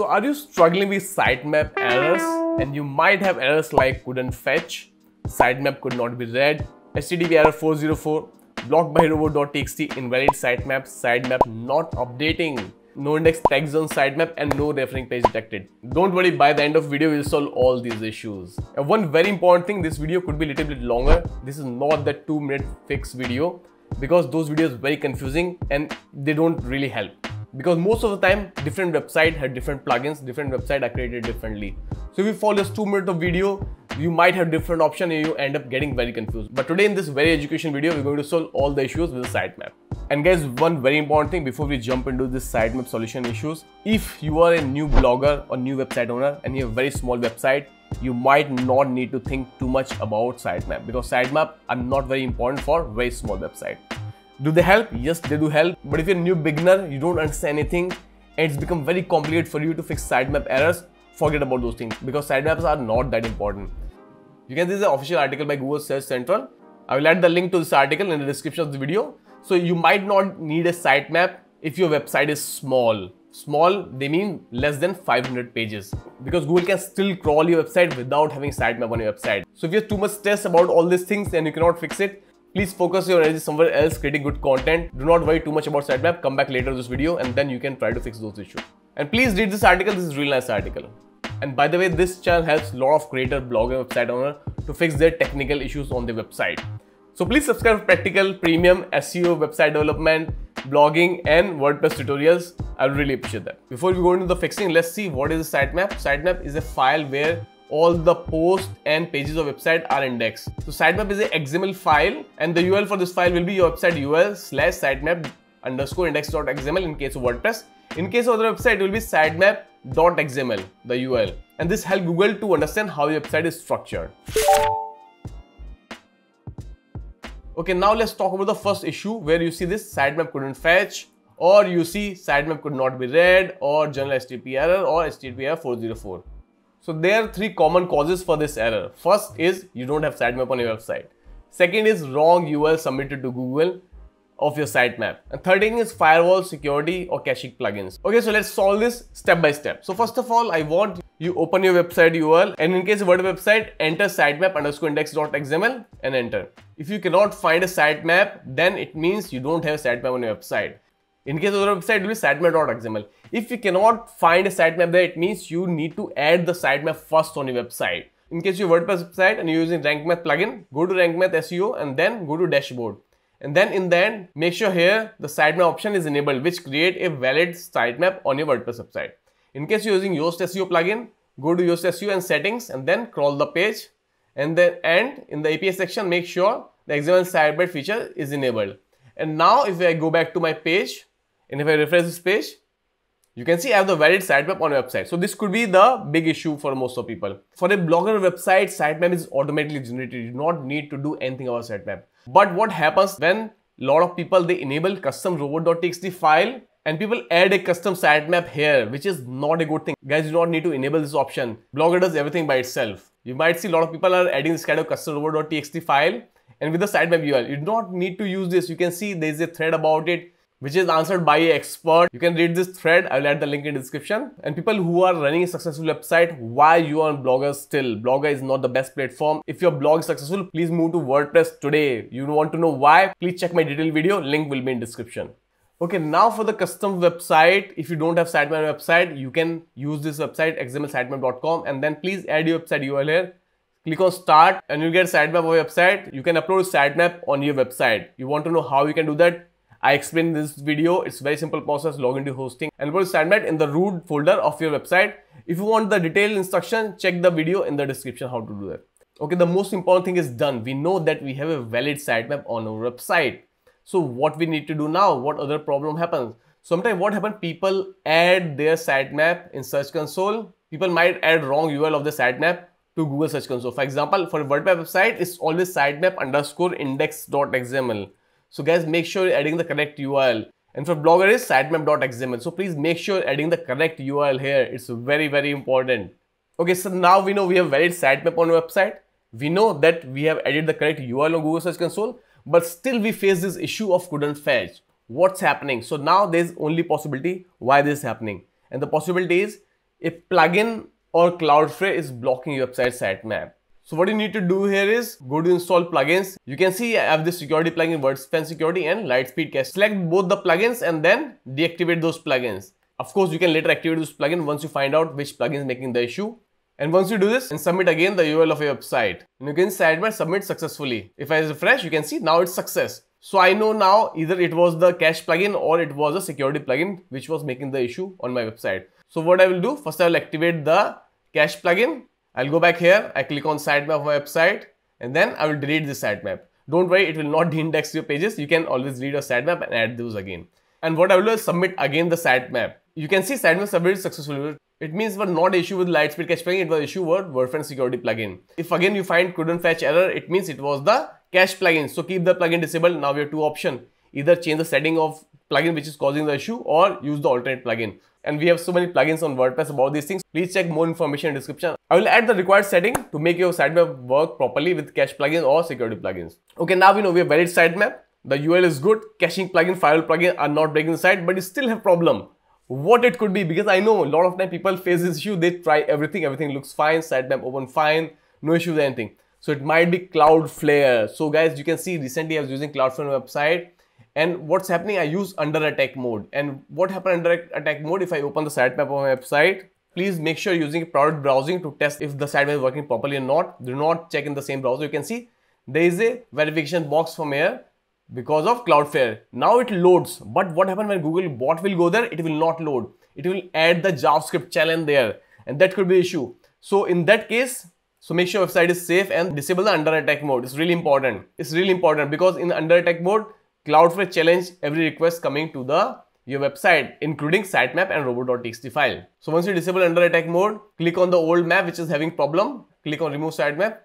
So are you struggling with sitemap errors? And you might have errors like couldn't fetch, sitemap could not be read, HTTP error 404, blocked by robot.txt, invalid sitemap, sitemap not updating, no index tags on sitemap and no referring page detected. Don't worry, by the end of video, we'll solve all these issues. And one very important thing, this video could be a little bit longer. This is not the two minute fix video because those videos very confusing and they don't really help because most of the time different website had different plugins different website are created differently. So if you follow this two minute of video you might have different option and you end up getting very confused. But today in this very education video we're going to solve all the issues with the sitemap. And guys one very important thing before we jump into this sitemap solution issues if you are a new blogger or new website owner and you have a very small website you might not need to think too much about sitemap because sitemap are not very important for very small website do they help? Yes, they do help. But if you're a new beginner, you don't understand anything, and it's become very complicated for you to fix sitemap errors, forget about those things because sitemaps are not that important. You can see the official article by Google Search Central. I will add the link to this article in the description of the video. So you might not need a sitemap if your website is small. Small, they mean less than 500 pages because Google can still crawl your website without having sitemap on your website. So if you have too much stress about all these things and you cannot fix it, Please focus your energy somewhere else creating good content. Do not worry too much about sitemap. Come back later this video and then you can try to fix those issues. And please read this article. This is really nice article. And by the way, this channel helps a lot of creator, blogger, website owner to fix their technical issues on their website. So please subscribe to Practical, Premium, SEO, website development, blogging and WordPress tutorials. I really appreciate that. Before we go into the fixing, let's see what is a sitemap. Sitemap is a file where all the posts and pages of website are indexed. So sitemap is a XML file and the URL for this file will be your website URL slash sitemap underscore index.xml in case of WordPress. In case of other website, it will be sitemap.xml, the URL. And this helps Google to understand how your website is structured. Okay, now let's talk about the first issue where you see this sitemap couldn't fetch or you see sitemap could not be read or general HTTP error or HTTP error 404. So there are three common causes for this error. First is you don't have sitemap on your website. Second is wrong URL submitted to Google of your sitemap. And third thing is firewall security or caching plugins. Okay, so let's solve this step by step. So first of all, I want you open your website URL and in case of word website, enter sitemap underscore index.xml and enter. If you cannot find a sitemap, then it means you don't have sitemap on your website. In case of the website, it will be sitemap.xml. If you cannot find a sitemap there, it means you need to add the sitemap first on your website. In case your WordPress website and you're using RankMath plugin, go to RankMath SEO and then go to dashboard. And then in the end, make sure here the sitemap option is enabled, which create a valid sitemap on your WordPress website. In case you're using Yoast SEO plugin, go to Yoast SEO and settings and then crawl the page. And then and in the API section, make sure the XML sitemap feature is enabled. And now if I go back to my page, and if I refresh this page, you can see I have the valid sitemap on website. So this could be the big issue for most of people. For a blogger website, sitemap is automatically generated. You do not need to do anything about sitemap. But what happens when a lot of people, they enable custom robot.txt file and people add a custom sitemap here, which is not a good thing. Guys, you do not need to enable this option. Blogger does everything by itself. You might see a lot of people are adding this kind of custom robot.txt file and with the sitemap URL. You do not need to use this. You can see there is a thread about it which is answered by an expert. You can read this thread. I will add the link in description. And people who are running a successful website, why you are on Blogger still? Blogger is not the best platform. If your blog is successful, please move to WordPress today. You want to know why? Please check my detailed video. Link will be in description. Okay, now for the custom website, if you don't have sitemap website, you can use this website xmlsitemap.com and then please add your website URL here. Click on start and you get sitemap of your website. You can upload sitemap on your website. You want to know how you can do that? I explained in this video. It's very simple process. Log into hosting and put sitemap in the root folder of your website. If you want the detailed instruction, check the video in the description how to do that. Okay, the most important thing is done. We know that we have a valid sitemap on our website. So what we need to do now? What other problem happens? Sometimes what happens? People add their sitemap in Search Console. People might add wrong URL of the sitemap to Google Search Console. For example, for a WordPress website, it's always sitemap underscore index.xml. So guys, make sure you're adding the correct URL. And for Blogger is sitemap.xml. So please make sure adding the correct URL here. It's very, very important. Okay, so now we know we have valid sitemap on website. We know that we have added the correct URL on Google Search Console, but still we face this issue of couldn't fetch. What's happening? So now there's only possibility why this is happening. And the possibility is a plugin or Cloudflare is blocking your website sitemap. So what you need to do here is go to install plugins. You can see I have the security plugin Wordfence Security and LiteSpeed Cache. Select both the plugins and then deactivate those plugins. Of course, you can later activate this plugin once you find out which plugin is making the issue. And once you do this and submit again the URL of your website, and you can sidebar submit successfully. If I refresh, you can see now it's success. So I know now either it was the cache plugin or it was a security plugin which was making the issue on my website. So what I will do, first I will activate the cache plugin. I'll go back here, I click on sitemap of my website and then I will delete this sitemap. Don't worry, it will not de-index your pages. You can always read your sitemap and add those again. And what I will do is submit again the sitemap. You can see sitemap submitted successfully. It means it was not issue with LiteSpeed cache plugin, it was issue with WordFence security plugin. If again you find couldn't fetch error, it means it was the cache plugin. So keep the plugin disabled. Now we have two options. Either change the setting of plugin which is causing the issue or use the alternate plugin. And we have so many plugins on WordPress about these things. Please check more information in description. I will add the required setting to make your sitemap work properly with cache plugins or security plugins. Okay, now we know we have valid sitemap. The URL is good. Caching plugin, firewall plugin are not breaking the site, but you still have problem what it could be because I know a lot of time people face this issue. They try everything, everything looks fine, sitemap open fine, no issues, anything. So it might be Cloudflare. So guys, you can see recently I was using Cloudflare website and what's happening, I use under attack mode. And what happened under attack mode if I open the sitemap of my website? Please make sure using product browsing to test if the sitemap is working properly or not. Do not check in the same browser. You can see there is a verification box from here because of Cloudflare. Now it loads, but what happens when Google bot will go there? It will not load. It will add the JavaScript challenge there and that could be issue. So in that case, so make sure website is safe and disable the under attack mode. It's really important. It's really important because in under attack mode, Cloudflare challenge every request coming to the your website, including sitemap and robo.txt file. So once you disable under attack mode, click on the old map which is having problem, click on remove sitemap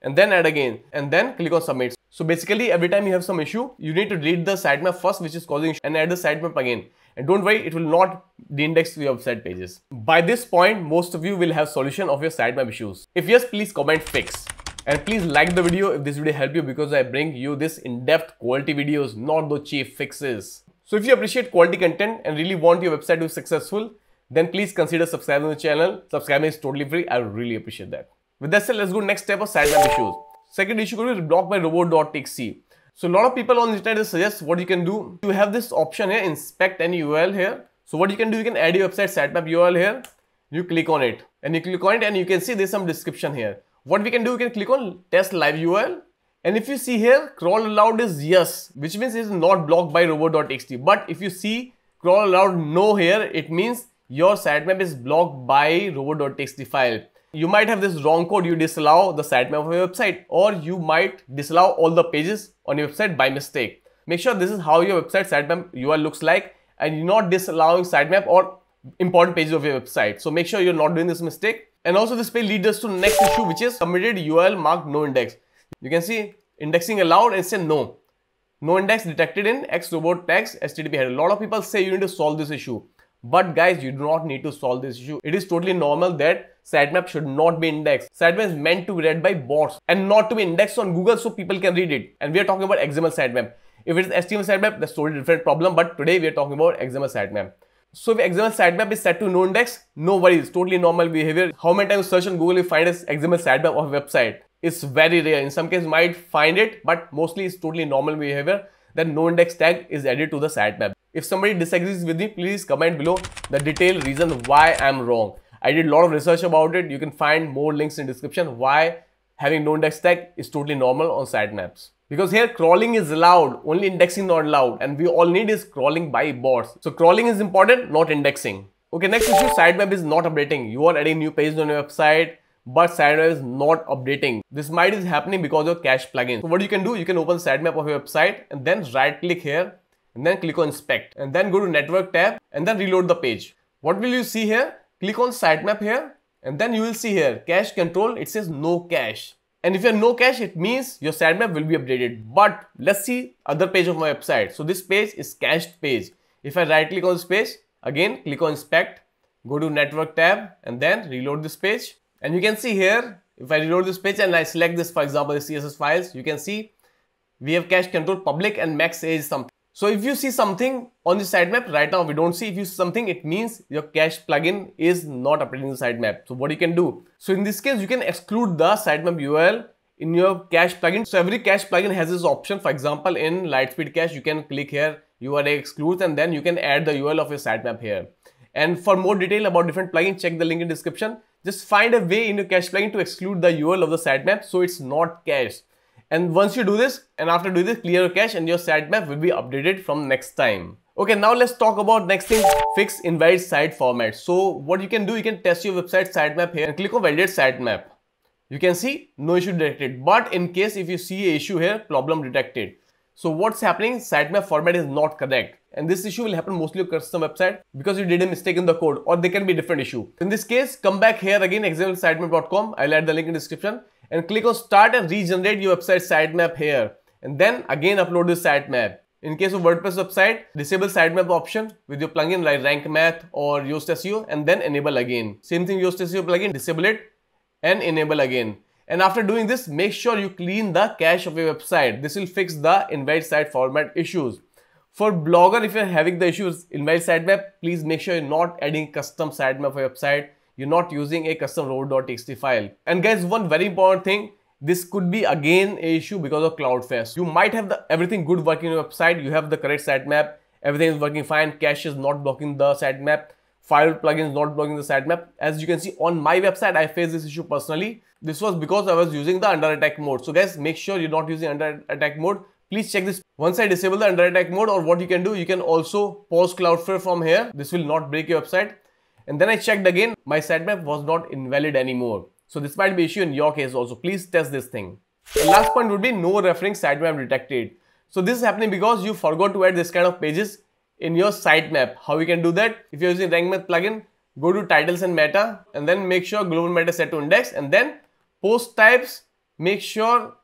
and then add again and then click on submit. So basically every time you have some issue, you need to delete the sitemap first which is causing issue and add the sitemap again. And don't worry, it will not de-index your website pages. By this point, most of you will have solution of your sitemap issues. If yes, please comment fix. And please like the video if this video helped you because I bring you this in-depth quality videos, not the cheap fixes. So if you appreciate quality content and really want your website to be successful, then please consider subscribing to the channel. Subscribing is totally free. I really appreciate that. With that said, let's go next step of sitemap issues. Second issue could be blocked by robot.txt. So a lot of people on the internet suggest what you can do. You have this option here, inspect any URL here. So what you can do, you can add your website sitemap URL here. You click on it and you click on it and you can see there's some description here. What we can do, we can click on test live URL. And if you see here, crawl allowed is yes, which means it is not blocked by robo.txt. But if you see crawl allowed no here, it means your sitemap is blocked by robo.txt file. You might have this wrong code, you disallow the sitemap of your website or you might disallow all the pages on your website by mistake. Make sure this is how your website sitemap URL looks like and you're not disallowing sitemap or important pages of your website. So make sure you're not doing this mistake. And also this page leads us to next issue which is submitted URL marked no index. You can see indexing allowed and say no. No index detected in X-Robots-Tag HTTP header. A lot of people say you need to solve this issue. But guys, you do not need to solve this issue. It is totally normal that sitemap should not be indexed. Sitemap is meant to be read by bots and not to be indexed on Google so people can read it. And we are talking about XML sitemap. If it is HTML sitemap, that's totally different problem. But today we are talking about XML sitemap. So if XML sitemap is set to no index, no worries, totally normal behavior. How many times search on Google you find this XML sitemap of a website? It's very rare. In some cases you might find it, but mostly it's totally normal behavior that no index tag is added to the sitemap. If somebody disagrees with me, please comment below the detailed reason why I'm wrong. I did a lot of research about it. You can find more links in description why having no index tag is totally normal on sitemaps. Because here crawling is allowed, only indexing not allowed and we all need is crawling by bots. So crawling is important, not indexing. Okay, next issue, sitemap is not updating. You are adding new pages on your website, but sitemap is not updating. This might is happening because of cache plugin. So what you can do, you can open sitemap of your website and then right click here and then click on inspect and then go to network tab and then reload the page. What will you see here? Click on sitemap here and then you will see here cache control it says no cache and if you have no cache it means your sitemap will be updated. But let's see other page of my website. So this page is cached page. If I right click on this page again click on inspect go to network tab and then reload this page. And you can see here if I reload this page and I select this for example the CSS files you can see we have cache control public and max age something So if you see something on the sitemap, right now we don't see, if you see something, it means your cache plugin is not updating the sitemap. So what you can do? So in this case, you can exclude the sitemap URL in your cache plugin. So every cache plugin has this option. For example, in LiteSpeed Cache, you can click here, URL excludes, and then you can add the URL of your sitemap here. And for more detail about different plugins, check the link in description. Just find a way in your cache plugin to exclude the URL of the sitemap so it's not cached. And once you do this, and after doing this, clear your cache and your sitemap will be updated from next time. Okay, now let's talk about next thing, fix invalid site format. So what you can do, you can test your website sitemap here and click on validate sitemap. You can see no issue detected. But in case if you see a issue here, problem detected. So what's happening, sitemap format is not correct. And this issue will happen mostly on custom website because you did a mistake in the code or there can be different issue. In this case, come back here again, example I'll add the link in description and click on start and regenerate your website sitemap here. And then again upload this sitemap. In case of WordPress website, disable sitemap option with your plugin like Rank Math or Yoast SEO and then enable again. Same thing Yoast SEO plugin, disable it and enable again. And after doing this, make sure you clean the cache of your website. This will fix the invalid site format issues. For Blogger, if you're having the issues invalid sitemap, please make sure you're not adding custom sitemap for your website. You're not using a custom road.txt file. And guys, one very important thing, this could be again a issue because of Cloudflare. You might have the everything good working on your website. You have the correct sitemap. Everything is working fine. Cache is not blocking the sitemap. File plugin is not blocking the sitemap. As you can see on my website, I faced this issue personally. This was because I was using the under attack mode. So guys, make sure you're not using under attack mode. Please check this. Once I disable the under attack mode or what you can do, you can also pause Cloudflare from here. This will not break your website. And then I checked again, my sitemap was not invalid anymore. So this might be issue in your case also. Please test this thing. The last point would be no referring sitemap detected. So this is happening because you forgot to add this kind of pages in your sitemap. How you can do that? If you're using RankMath plugin, go to titles and meta and then make sure global meta set to index and then post types, make sure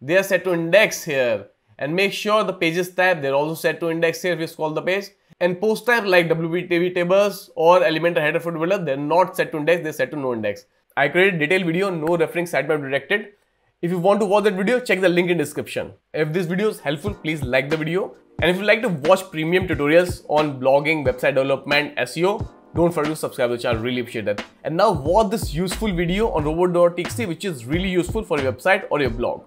they are set to index here and make sure the pages tab they're also set to index here if you scroll the page and post type like WPTV tables or Elementor header footer builder they're not set to index they're set to no index. I created detailed video no referring sitemap detected if you want to watch that video check the link in description. If this video is helpful please like the video. And if you like to watch premium tutorials on blogging website development SEO don't forget to subscribe to the channel really appreciate that. And now watch this useful video on robot.txt which is really useful for your website or your blog